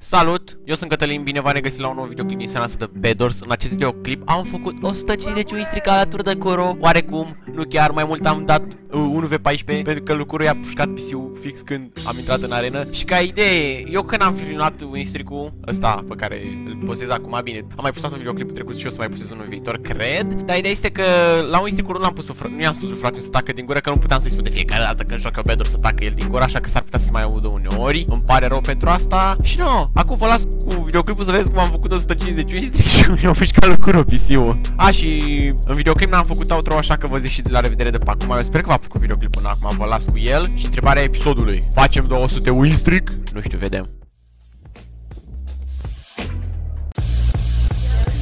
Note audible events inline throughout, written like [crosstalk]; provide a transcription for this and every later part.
Salut! Eu sunt Cătălin, bine v-am regăsit la un nou videoclip din seara de Bedors. În acest videoclip am făcut 150 uistri alături de Coro. Oarecum, nu chiar mai mult am dat uh, 1v14 pentru că lucrul i-a pușcat PC-ul fix când am intrat în arenă. Și ca idee, eu când am filmat winstreak-ul ăsta pe care îl postez acum, bine, am mai postat un videoclip trecut și o să mai postez unul viitor, cred. Dar ideea este că la winstreak-ul nu l-am pus pe frate, nu i-am spus lui frate să tacă din gură că nu puteam să-i spun de fiecare dată când joacă Bedors să tacă el din gură, așa că s-ar putea să mai audă uneori. Îmi pare rău pentru asta. Și nu, acum vă las cu videoclipul să vedeți cum am făcut 150 winstreak și [laughs] mi-au mișcat lucrul PC-ul. A, și în videoclip n-am făcut outro, așa că vă zic și de la revedere de pe acum. Eu sper că v-a plăcut videoclipul până acum, vă las cu el. Și întrebarea episodului. Facem 200 winstreak? Nu știu, vedem.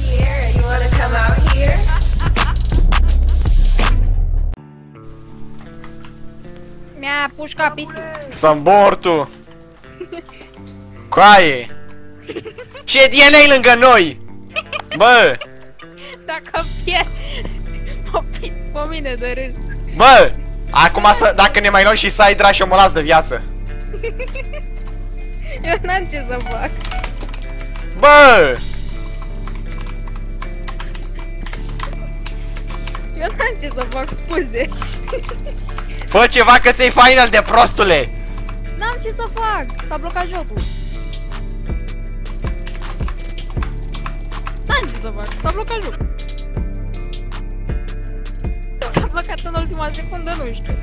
here. You wanna come out here? Mi-a pușcat pisiul. Sambortu! Coaie! Ce DNA lângă noi? Bă! Dacă pierd, mă pic pe mine de râs. Bă! Acum să, dacă ne mai luăm și Sidra și o mă las de viață. [laughs] Eu n-am ce să fac. Bă! Eu n-am ce să fac, scuze. Fă ceva că ți-ai final de prostule! N-am ce să fac. S-a blocat jocul. Ce să fac. S-a blocat jocul. S-a blocat în ultima secundă, nu știu.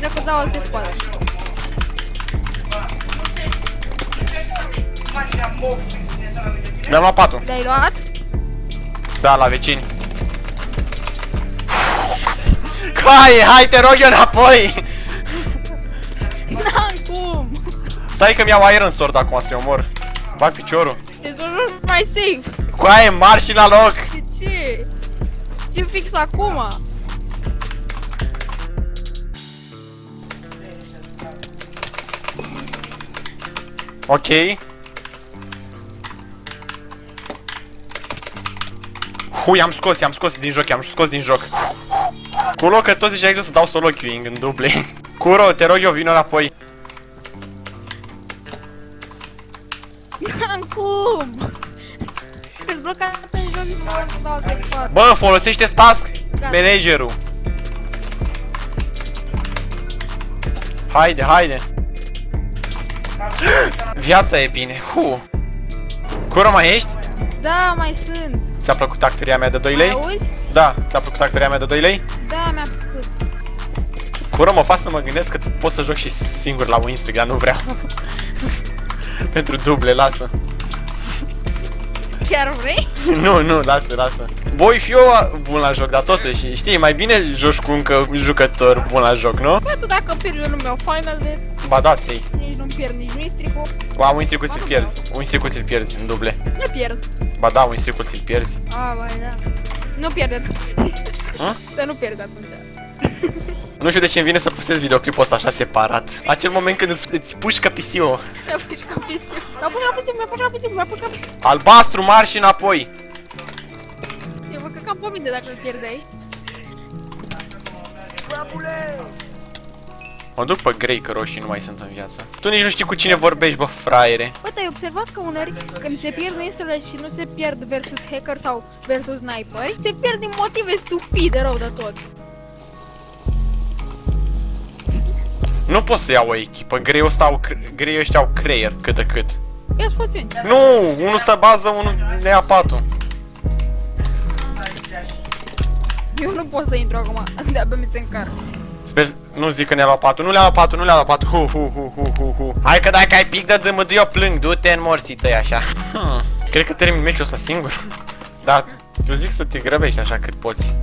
Dacă dau alte spate. Mi-am luat patul. Le-ai luat? Da, la vecini. Coaie, hai te rog eu înapoi! N-am cum! Stai că mi-au Iron Sword acum să-i omor. Bag piciorul. E să joc mai safe! Coaie, marși la loc! De ce? Ce fix acum? Ok. Hui, am scos, i-am scos din joc, i-am scos din joc. Culo că toți ziceai să dau solo queuing în duble. Curo, te rog eu, vină înapoi. N-am cum! Că-s blocat în joc și nu am să dau alte patru. Bă, folosește task managerul. Haide, haide. Viața e bine. Hu. Curo, mai ești? Da, mai sunt. Ți-a plăcut actoria mea de 2 Mai lei? auzi? Da, ți-a plăcut actoria mea de 2 lei? Da, mi-a plăcut. Cură mă fac să mă gândesc că pot să joc și singur la Winstreak, dar nu vreau. [laughs] Pentru duble, lasă. Chiar vrei? [laughs] nu, nu, lasă, lasă. Voi fi eu bun la joc, dar totuși, știi, mai bine joci cu încă un jucător bun la joc, nu? Bă, tu dacă pierzi eu nu mi-au final de Ba da, ți nici nu pierd, nici nu-i stricu. Ba, Winstreak-ul ți-l pierzi. Winstreak-ul ți-l pierzi în duble. Nu pierd. Ba da, Winstreak-ul ți-l pierzi. A, mai da. Nu pierde. Hă? Să nu pierd atunci. [laughs] Nu știu de ce îmi vine să postez videoclipul ăsta așa separat. Acel moment când îți, îți pușcă PC-ul. [laughs] Mi-a pușcat pisiul. Mi-a pușcat pisiul, mi-a pușcat pisiul, mi-a pușcat pisiul. Albastru, marși înapoi. Eu vă căcam pe mine dacă îl pierdeai. Mă duc pe grey că roșii nu mai sunt în viață. Tu nici nu știi cu cine vorbești, bă, fraiere. Bă, te-ai observat că uneori când se pierd insulele și nu se pierd versus hacker sau versus sniper, se pierd din motive stupide rău de tot. Nu pot să iau o echipă, grei ăsta au, cre- grei ăștia au creier, cât de cât. Ia spațiuni. Nu, unul stă bază, unul ne ia patul. Eu nu pot să intru acum, de-abia mi se încarcă. Sper, nu zic că ne-a luat patul, nu le-a luat patul, nu le-a luat patul. Hu, hu, hu, hu, hu, hu. Hai că dacă ai pic de dâmă, eu plâng, du-te în morții tăi așa. Hmm. Cred că termin meciul ăsta singur. Da, eu zic să te grăbești așa cât poți.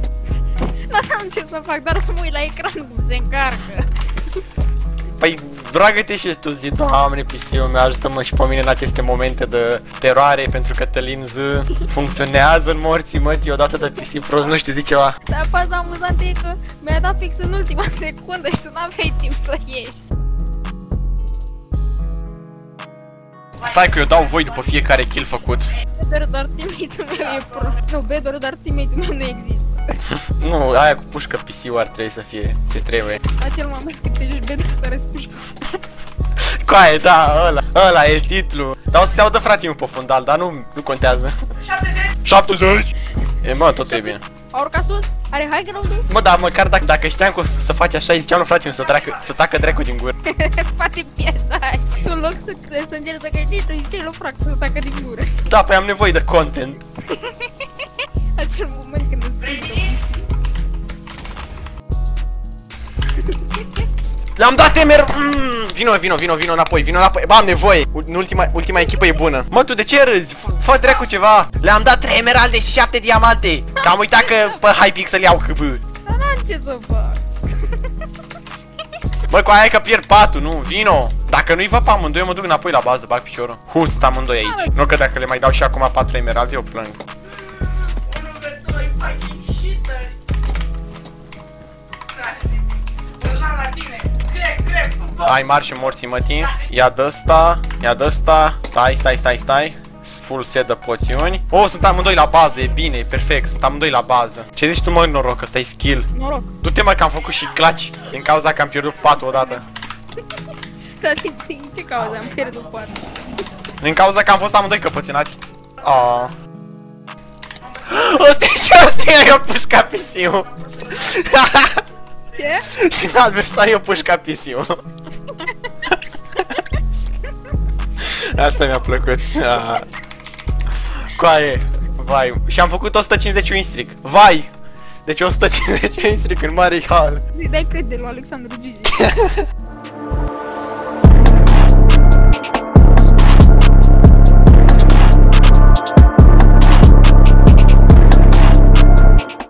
[laughs] N-am ce să fac, dar să mă uit la ecran cum se încarcă. Păi, dragă-te și tu zi, doamne, PC-ul meu, ajută-mă și pe mine în aceste momente de teroare, pentru că Tălin Z funcționează în morții mătii odată de PC prost, nu știu, zi ceva. Dar faza amuzantă e că mi-a dat fix în ultima [laughs] secundă și tu n-aveai timp să ieși. Stai că eu dau voi după fiecare kill făcut. Bedor doar teammate-ul meu e pro. Nu, Bedor doar teammate-ul meu nu există. [laughs] Nu, aia cu pușcă PC-ul ar trebui să fie ce trebuie. Acel mamă că te joci Bedrock să răspunzi. Coaie, da, ăla, ăla e titlul. Dar o să se audă frate pe fundal, dar nu, nu contează. 70! 70! E, mă, totul e bine. A urcat sus? Are high ground-ul? Mă, dar măcar dacă, dacă știam că o să faci așa, îi ziceam lui frate să, treacă, să tacă dracu din gură. [laughs] Poate piesa aia. Tu în loc să, să încerci să găsești, tu zici lui frac să tacă din gură. Da, păi am nevoie de content. [laughs] Acel moment când îți spui Le-am [laughs] dat emer... Mm, vino, vino, vino, vino înapoi, vino înapoi. Bă, am nevoie. În ultima, ultima echipă e bună. Mă, tu de ce râzi? F- Fă dracu ceva. Le-am dat 3 emeralde și 7 diamante. Că am uitat că pe Hypixel iau HB. Dar n-am ce să fac. Bă, cu aia e că pierd patul, nu, vino. Dacă nu-i văd pe amândoi, eu mă duc înapoi la bază, bag piciorul. Hu, sunt amândoi aici. Nu că dacă le mai dau și acum 4 emeralde, eu plâng. Ai mari și morții mătii. Ia de ăsta, ia de ăsta. Stai, stai, stai, stai. Full set de poțiuni. Oh, sunt amândoi la bază, e bine, e perfect. Sunt amândoi la bază. Ce zici tu, mă, noroc, ăsta e skill. Noroc. Du-te, mă, că am făcut și clutch din cauza că am pierdut patul odată. [laughs] Dar din, din ce cauză am pierdut poate? Din cauza că am fost amândoi căpățânați. Aaaa. [gasps] Ăsta e și ăsta e eu pușca pisiu. [laughs] Ce? [laughs] și în adversar eu pușca pisiu. [laughs] Asta mi-a plăcut. Ah. Coaie. Vai. Și am făcut 150 win streak. Vai. Deci 150 win streak în mare hal. Îi dai cred de lui Alexandru Gigi. [laughs]